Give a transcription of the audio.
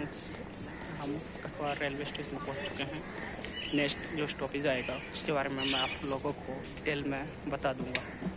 Friends हम कटवा railway station पहुँच चुके हैं। नेक्स्ट जो स्टॉपेज आएगा, उसके बारे में मैं आप लोगों को डिटेल में बता दूँगा।